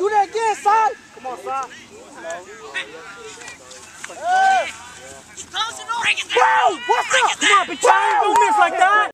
Do that again, son. Come on, son. Close the door. Bring it Whoa.